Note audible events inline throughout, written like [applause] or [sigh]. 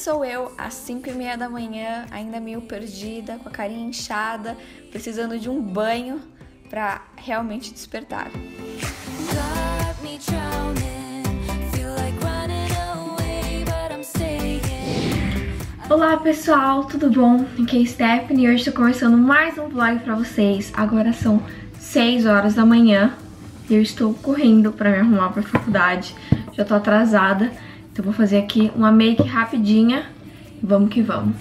sou eu, às 5 e meia da manhã, ainda meio perdida, com a carinha inchada, precisando de um banho para realmente despertar. Olá pessoal, tudo bom? Aqui é a Stephanie e hoje estou começando mais um vlog pra vocês. Agora são 6 horas da manhã e eu estou correndo pra me arrumar pra faculdade. Já tô atrasada, então vou fazer aqui uma make rapidinha e vamos que vamos.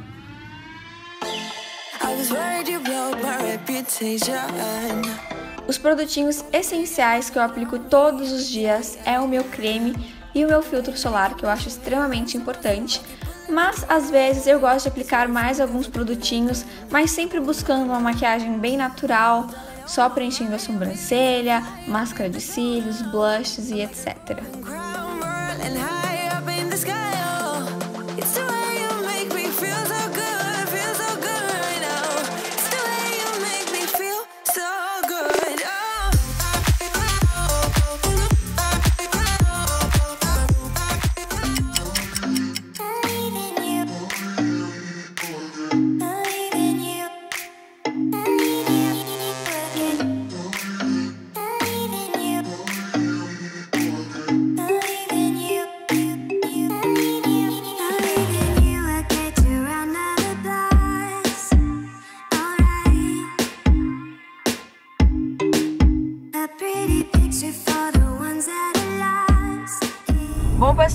Os produtinhos essenciais que eu aplico todos os dias é o meu creme e o meu filtro solar, que eu acho extremamente importante mas às vezes eu gosto de aplicar mais alguns produtinhos, mas sempre buscando uma maquiagem bem natural, só preenchendo a sobrancelha, máscara de cílios, blushes e etc.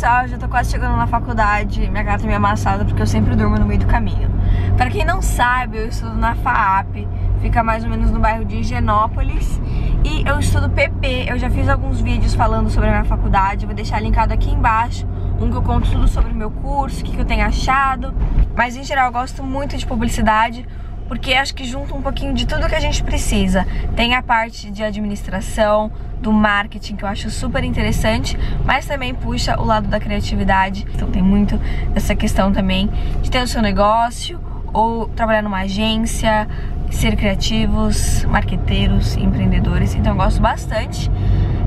Pessoal, já tô quase chegando na faculdade Minha cara tá meio amassada porque eu sempre durmo no meio do caminho. Pra quem não sabe, eu estudo na FAAP Fica mais ou menos no bairro de Higienópolis E eu estudo PP Eu já fiz alguns vídeos falando sobre a minha faculdade Vou deixar linkado aqui embaixo Um que eu conto tudo sobre o meu curso, o que, que eu tenho achado Mas em geral eu gosto muito de publicidade porque acho que junta um pouquinho de tudo que a gente precisa. Tem a parte de administração, do marketing, que eu acho super interessante, mas também puxa o lado da criatividade. Então tem muito essa questão também de ter o seu negócio ou trabalhar numa agência, ser criativos, marqueteiros, empreendedores. Então eu gosto bastante.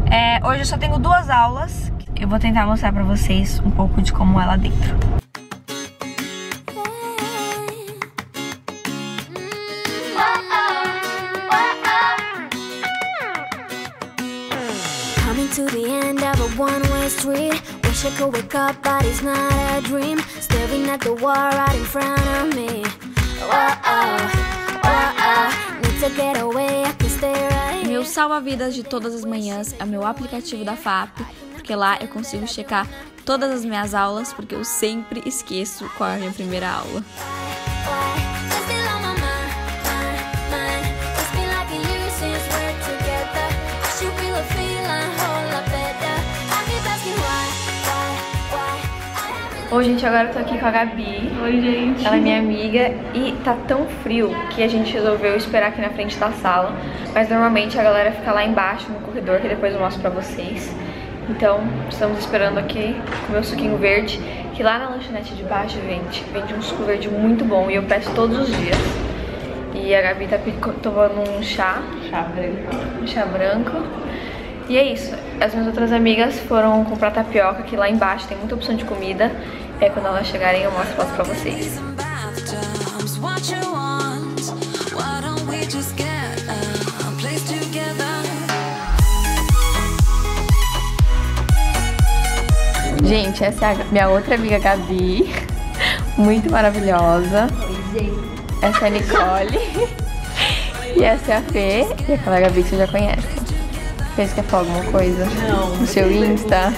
É, hoje eu só tenho duas aulas. Eu vou tentar mostrar pra vocês um pouco de como é lá dentro. To the end of a one-way street. Wish I could wake up, but it's not a dream. Staring at the wall right in front of me. Need to get away, I can stay right Meu salva-vidas de todas as manhãs é meu aplicativo da FAP Porque lá eu consigo checar todas as minhas aulas Porque eu sempre esqueço qual é a minha primeira aula Oi, gente, agora eu tô aqui com a Gabi. Oi, gente. Ela é minha amiga e tá tão frio que a gente resolveu esperar aqui na frente da sala. Mas normalmente a galera fica lá embaixo no corredor, que depois eu mostro pra vocês. Então, estamos esperando aqui com o meu suquinho verde, que lá na lanchonete de baixo, gente, vende um suco verde muito bom e eu peço todos os dias. E a Gabi tá tomando um chá. Chá branco. Um chá branco. E é isso. As minhas outras amigas foram comprar tapioca, que lá embaixo tem muita opção de comida. É quando elas chegarem eu mostro foto pra vocês. Gente, essa é a minha outra amiga Gabi, [laughs] muito maravilhosa. Essa é a Nicole. [laughs] e essa é a Fê, e aquela Gabi que você já conhece. Fez que falar alguma coisa? Não. No seu Insta?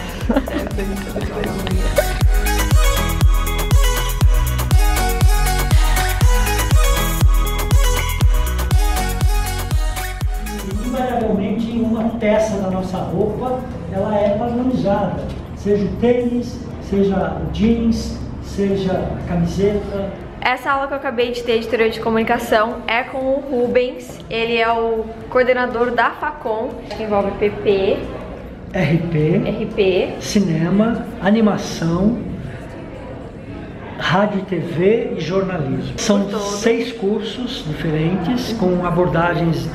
Invariavelmente, uma peça da nossa roupa, ela é padronizada. Seja o tênis, seja o jeans, seja a camiseta, essa aula que eu acabei de ter de teoria de comunicação é com o Rubens. Ele é o coordenador da FACOM, que envolve PP, RP, RP, cinema, animação, rádio e TV e jornalismo. São seis cursos diferentes, com abordagens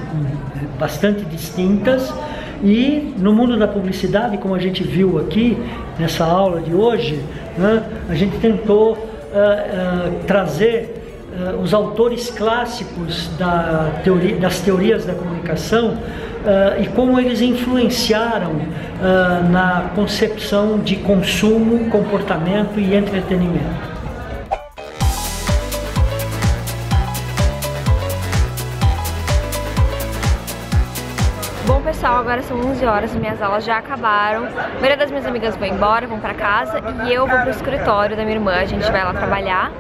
bastante distintas. E no mundo da publicidade, como a gente viu aqui nessa aula de hoje, né, a gente tentou uh, trazer uh, os autores clássicos da teoria, das teorias da comunicação e como eles influenciaram na concepção de consumo, comportamento e entretenimento. Pessoal, agora são 11 horas, minhas aulas já acabaram. A maioria das minhas amigas vão embora, vão pra casa e eu vou pro escritório da minha irmã, a gente vai lá trabalhar.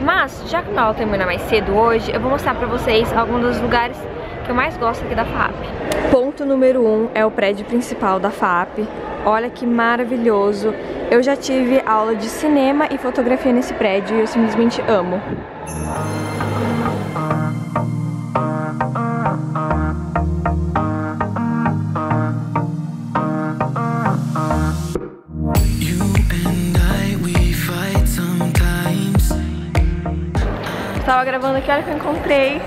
Mas, já que minha aula termina mais cedo hoje, eu vou mostrar pra vocês alguns dos lugares que eu mais gosto aqui da FAP. Ponto número 1 um é o prédio principal da FAP. Olha que maravilhoso. Eu já tive aula de cinema e fotografia nesse prédio e eu simplesmente amo. Gravando aqui, olha que eu encontrei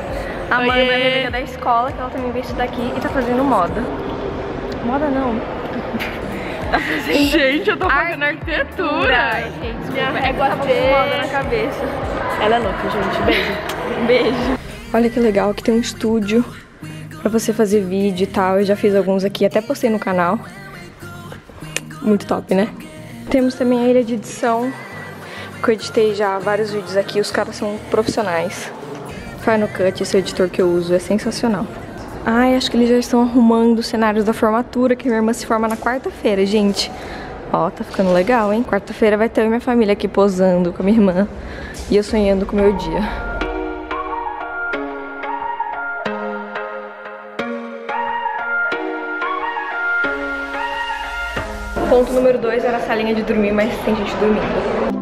a mãe minha amiga da escola, que ela também veio estudar aqui e tá fazendo moda. Moda não. [laughs] Gente, eu tô fazendo arquitetura. Ai, gente, desculpa. Minha é tá moda na cabeça. Ela é louca, gente. Beijo. [laughs] Beijo. Olha que legal que tem um estúdio pra você fazer vídeo e tal. Eu já fiz alguns aqui, até postei no canal. Muito top, né? Temos também a ilha de edição que eu editei já vários vídeos aqui, os caras são profissionais. Final Cut, esse editor que eu uso, é sensacional. Ai, acho que eles já estão arrumando os cenários da formatura, que minha irmã se forma na quarta-feira, gente. Ó, tá ficando legal, hein? Quarta-feira vai ter minha família aqui posando com a minha irmã. E eu sonhando com o meu dia. Ponto número 2 era a salinha de dormir, mas tem gente dormindo.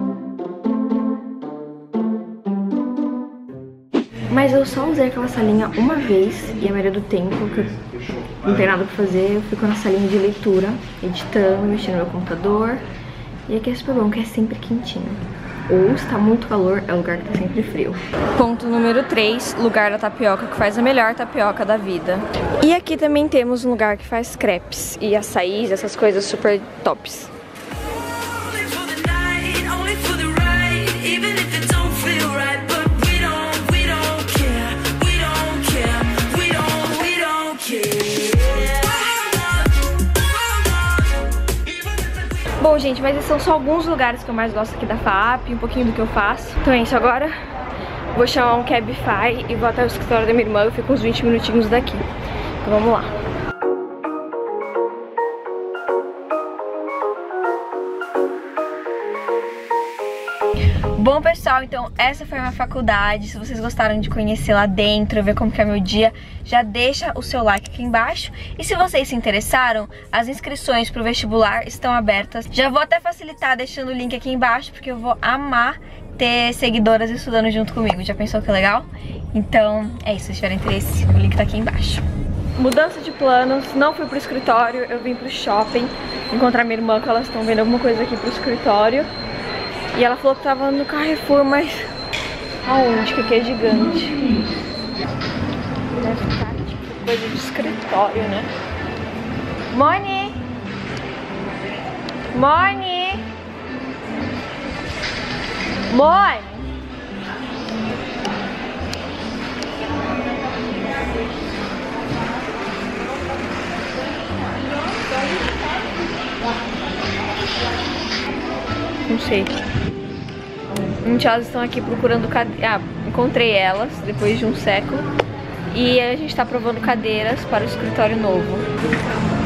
Mas eu só usei aquela salinha uma vez e a maioria do tempo que eu não tem nada pra fazer, eu fico na salinha de leitura, editando, mexendo no meu computador. E aqui é super bom, que é sempre quentinho. Ou está muito calor, é o lugar que tá sempre frio. Ponto número 3, lugar da tapioca, que faz a melhor tapioca da vida. E aqui também temos um lugar que faz crepes e açaís, essas coisas super tops. Gente, mas esses são só alguns lugares que eu mais gosto aqui da FAP, um pouquinho do que eu faço. Então é isso, agora vou chamar um Cabify e vou até o escritório da minha irmã, eu fico uns 20 minutinhos daqui. Então vamos lá. Bom, pessoal, então essa foi a minha faculdade. Se vocês gostaram de conhecer lá dentro, ver como que é meu dia, já deixa o seu like aqui embaixo. E se vocês se interessaram, as inscrições pro vestibular estão abertas. Já vou até facilitar deixando o link aqui embaixo, porque eu vou amar ter seguidoras estudando junto comigo. Já pensou que legal? Então, é isso. Se tiverem interesse, o link tá aqui embaixo. Mudança de planos, não fui pro escritório, eu vim pro shopping encontrar minha irmã, que elas estão vendo alguma coisa aqui pro escritório. E ela falou que tava no Carrefour, mas aonde? Que aqui é gigante. Deve estar tipo coisa de escritório, né? Moni! Moni! Moni! Não sei. Gente, elas estão aqui procurando cadeiras. Ah, encontrei elas depois de um século. E a gente está provando cadeiras para o escritório novo.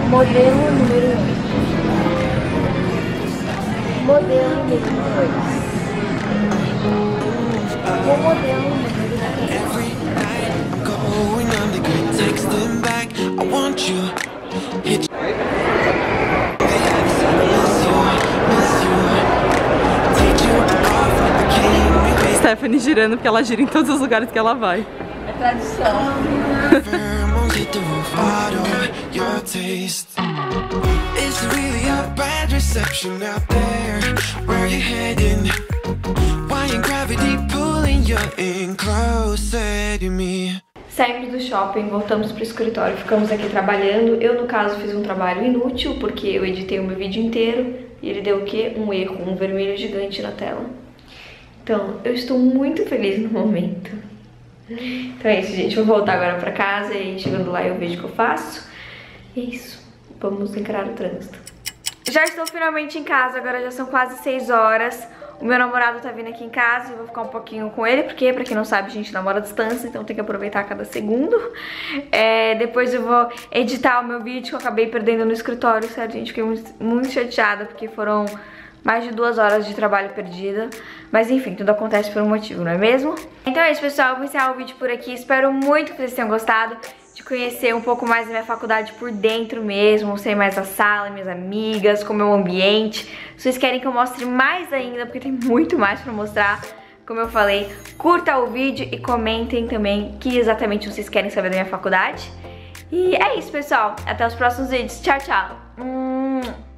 Modelo número 1. Modelo número 2. O modelo número 3. Stephanie girando porque ela gira em todos os lugares que ela vai. É tradição. Saímos do shopping, voltamos pro escritório, ficamos aqui trabalhando. Eu, no caso, fiz um trabalho inútil, porque eu editei o meu vídeo inteiro e ele deu o quê? Um erro, um vermelho gigante na tela. Então, eu estou muito feliz no momento. Então é isso, gente. Vou voltar agora pra casa e chegando lá eu vejo o que eu faço. É isso. Vamos encarar o trânsito. Já estou finalmente em casa, agora já são quase 6 horas. O meu namorado tá vindo aqui em casa e vou ficar um pouquinho com ele, porque pra quem não sabe, a gente namora à distância, então tem que aproveitar cada segundo. É, depois eu vou editar o meu vídeo que eu acabei perdendo no escritório, sério, gente, fiquei muito chateada, porque foram mais de duas horas de trabalho perdida. Mas enfim, tudo acontece por um motivo, não é mesmo? Então é isso, pessoal, vou encerrar o vídeo por aqui. Espero muito que vocês tenham gostado de conhecer um pouco mais da minha faculdade por dentro mesmo, mostrei mais a sala, minhas amigas, como é o ambiente. Se vocês querem que eu mostre mais ainda, porque tem muito mais pra mostrar, como eu falei, curta o vídeo e comentem também que exatamente vocês querem saber da minha faculdade. E é isso, pessoal. Até os próximos vídeos. Tchau, tchau. Hum.